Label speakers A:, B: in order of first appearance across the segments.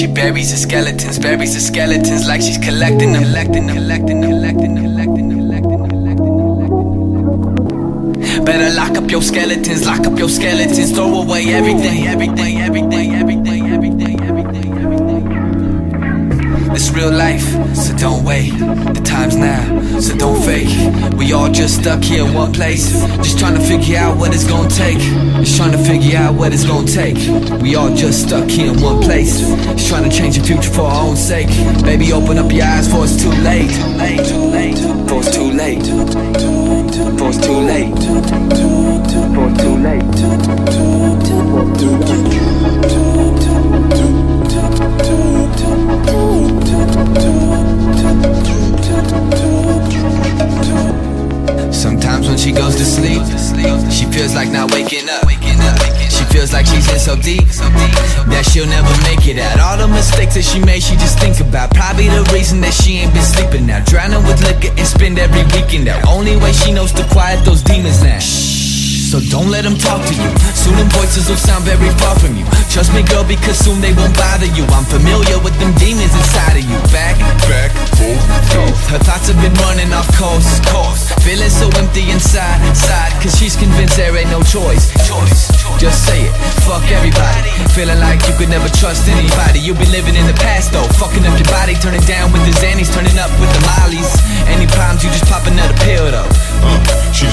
A: She buries the skeletons, buries the skeletons like she's collecting them, collecting them, collecting them, collecting them. Better lock up your skeletons, lock up your skeletons, throw away everything, everything, everything, everything, everything, everything. It's real life, so don't wait. The time's now, so don't fake. We all just stuck here in one place, just trying to figure out what it's gonna take. Just trying to figure out what it's gonna take. We all just stuck here in one place, just trying to change the future for our own sake. Baby, open up your eyes, for it's too late. Too late, too late, for it's too late. For it's too late. For it's too late. She goes to sleep, she feels like not waking up. She feels like she's in so deep that she'll never make it out. All the mistakes that she made, she just think about. Probably the reason that she ain't been sleeping now. Drowning with liquor and spend every weekend out. Only way she knows to quiet those demons now. So don't let them talk to you. Soon them voices will sound very far from you. Trust me, girl, because soon they won't bother you. I'm familiar with them demons inside of you. Back,
B: Back, forth,
A: forth. Her thoughts have been running off course, course. Feeling so empty inside, inside. Cause she's convinced there ain't no choice, choice. Just say it, fuck everybody. Feeling like you could never trust anybody. You'll be living in the past though. Fucking up your body, turning down with the Xannies, turning up with the Mollies. Any problems, you just pop another pill though.
B: uh, she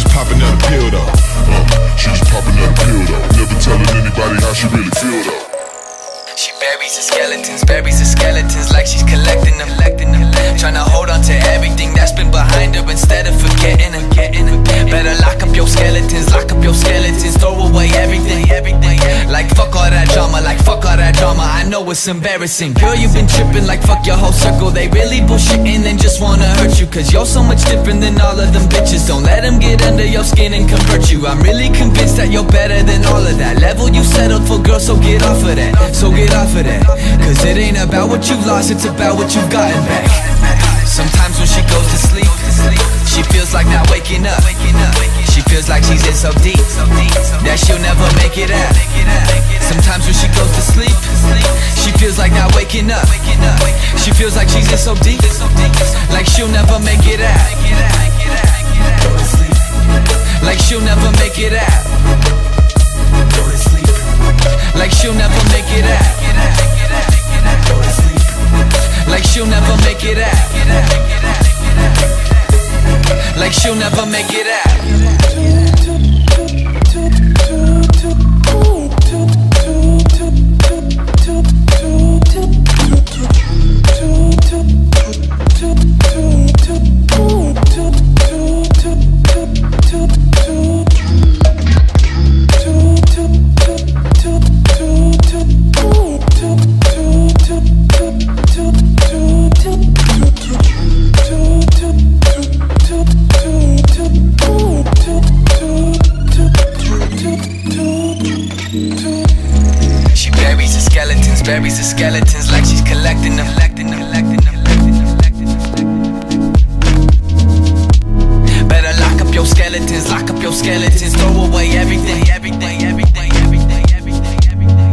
B: she really feel though.
A: She buries the skeletons, buries the skeletons like she's collecting them, collecting them. It's embarrassing. Girl, you've been tripping like fuck your whole circle. They really bullshitting and just wanna hurt you. Cause you're so much different than all of them bitches. Don't let them get under your skin and convert you. I'm really convinced that you're better than all of that. Level you settled for, girl, so get off of that. So get off of that. Cause it ain't about what you've lost, it's about what you've gotten back. Sometimes when she goes to sleep, she feels like not waking up. She feels like she's in so deep that she'll never make it out. Sometimes when she goes to sleep, she feels like not waking up. She feels like she's in so deep, like she'll never make it out. Like she'll never make it out. Like she'll never make it out. Like she'll never make it out. Like she'll never make it out. Buries the skeletons like she's collecting them, collecting them, collecting them. Better lock up your skeletons, lock up your skeletons, throw away everything, everything, everything, everything, everything, everything, everything.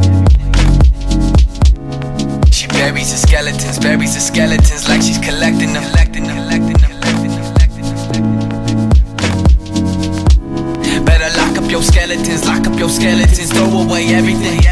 A: She buries the skeletons, buries the skeletons like she's collecting them, collecting them, collecting them. Better lock up your skeletons, lock up your skeletons, throw away everything,